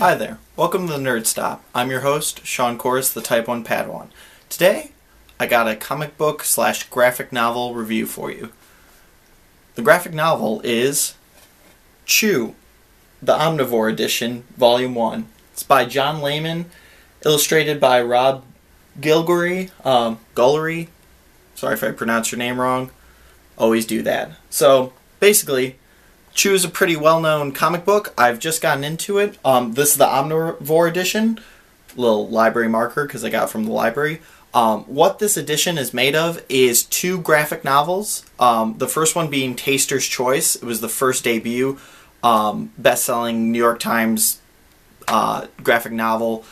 Hi there, welcome to the Nerd Stop. I'm your host, Sean Kors, the Type 1 Padawan. Today, I got a comic book slash graphic novel review for you. The graphic novel is Chew, the Omnivore Edition, Volume 1. It's by John Layman, illustrated by Rob Gilgory, um, Guillory. Sorry if I pronounce your name wrong. Always do that. So, basically, Is a pretty well-known comic book. I've just gotten into it. Um, this is the Omnivore edition. Little library marker because I got from the library. Um, what this edition is made of is two graphic novels. Um, the first one being Taster's Choice. It was the first debut, um, best-selling New York Times uh, graphic novel,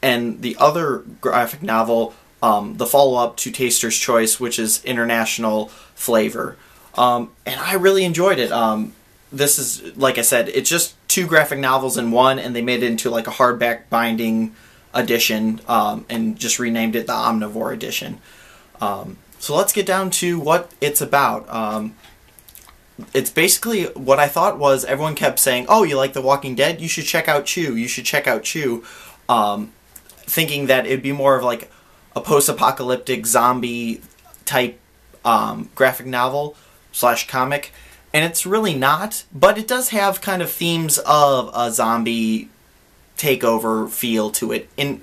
and the other graphic novel, um, the follow-up to Taster's Choice, which is International Flavor. Um, and I really enjoyed it. This is like I said, it's just two graphic novels in one, and they made it into like a hardback binding edition, um, and just renamed it the Omnivore edition. Um, so let's get down to what it's about. Um, it's basically what I thought was everyone kept saying, "Oh, you like The Walking Dead? You should check out Chew. You should check out Chew," um, thinking that it'd be more of like a post-apocalyptic zombie type um, graphic novel slash comic and it's really not, but it does have kind of themes of a zombie takeover feel to it in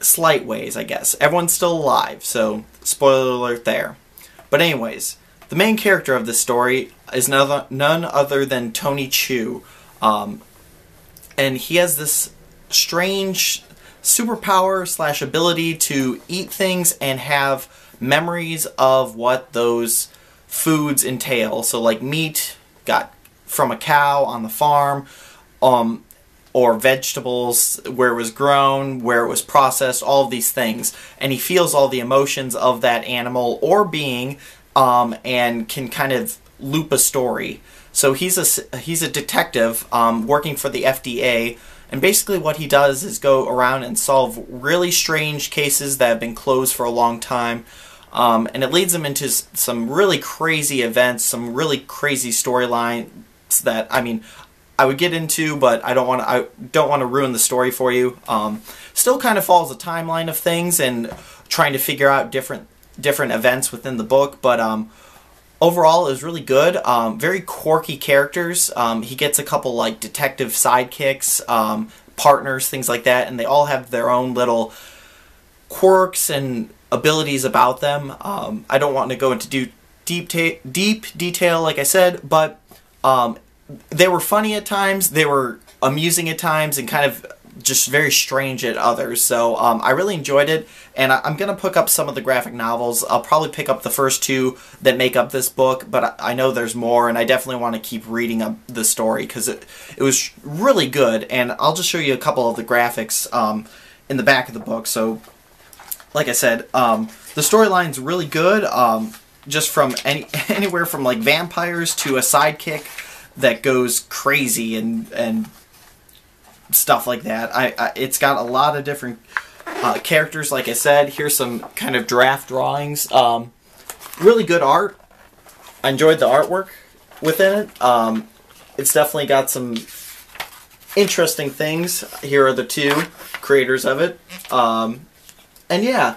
slight ways, I guess. Everyone's still alive, so spoiler alert there. But anyways, the main character of this story is none, other than Tony Chu, um, and he has this strange superpower slash ability to eat things and have memories of what those foods entail. So like meat got from a cow on the farm, um, or vegetables where it was grown, where it was processed, all of these things. And he feels all the emotions of that animal or being um, and can kind of loop a story. So he's a, he's a detective um, working for the FDA. And basically, what he does is go around and solve really strange cases that have been closed for a long time. Um, and it leads them into some really crazy events, some really crazy storylines that I mean I would get into, but I don't want to I don't want to ruin the story for you. Um, still kind of follows a timeline of things and trying to figure out different different events within the book, but um, overall it was really good. Um, very quirky characters. Um, he gets a couple like detective sidekicks, um, partners, things like that, and they all have their own little quirks and abilities about them. Um, I don't want to go into do, deep deep detail, like I said, but um, they were funny at times. They were amusing at times, and kind of just very strange at others. So um, I really enjoyed it, and I, am gonna pick up some of the graphic novels. I'll probably pick up the first two that make up this book, but I, I know there's more, and I definitely want to keep reading up the story because it it was really good. And I'll just show you a couple of the graphics um, in the back of the book. So like I said, um, the storyline's really good. Um, just from any anywhere from like vampires to a sidekick that goes crazy and and stuff like that. I, I it's got a lot of different uh, characters. Like I said, here's some kind of draft drawings. Um, really good art. I enjoyed the artwork within it. Um, it's definitely got some interesting things. Here are the two creators of it. Um, and yeah,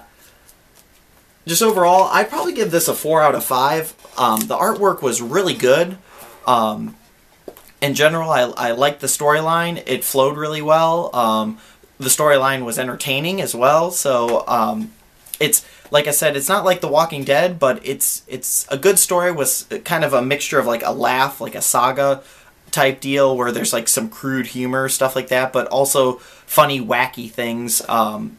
just overall, I'd probably give this a 4 out of 5. Um, the artwork was really good. Um, in general, I, I liked the storyline. It flowed really well. Um, the storyline was entertaining as well. So um, it's like I said, it's not like The Walking Dead, but it's it's a good story with kind of a mixture of like a laugh, like a saga type deal where there's like some crude humor stuff like that, but also funny, wacky things. Um,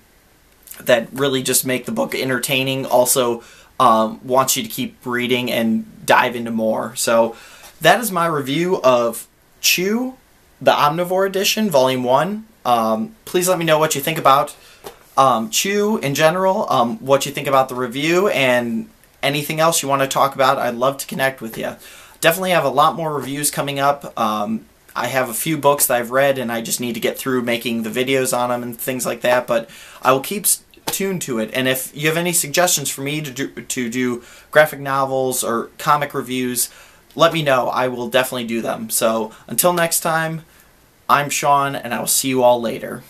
that really just make the book entertaining. Also, um, wants you to keep reading and dive into more. So, that is my review of Chew, the Omnivore Edition, Volume 1. Um, please let me know what you think about um, Chew in general, um, what you think about the review, and anything else you want to talk about. I'd love to connect with you. Definitely have a lot more reviews coming up. Um, I have a few books that I've read and I just need to get through making the videos on them and things like that, but I will keep tuned to it. And if you have any suggestions for me to do, to do graphic novels or comic reviews, let me know. I will definitely do them. So until next time, I'm Sean, and I will see you all later.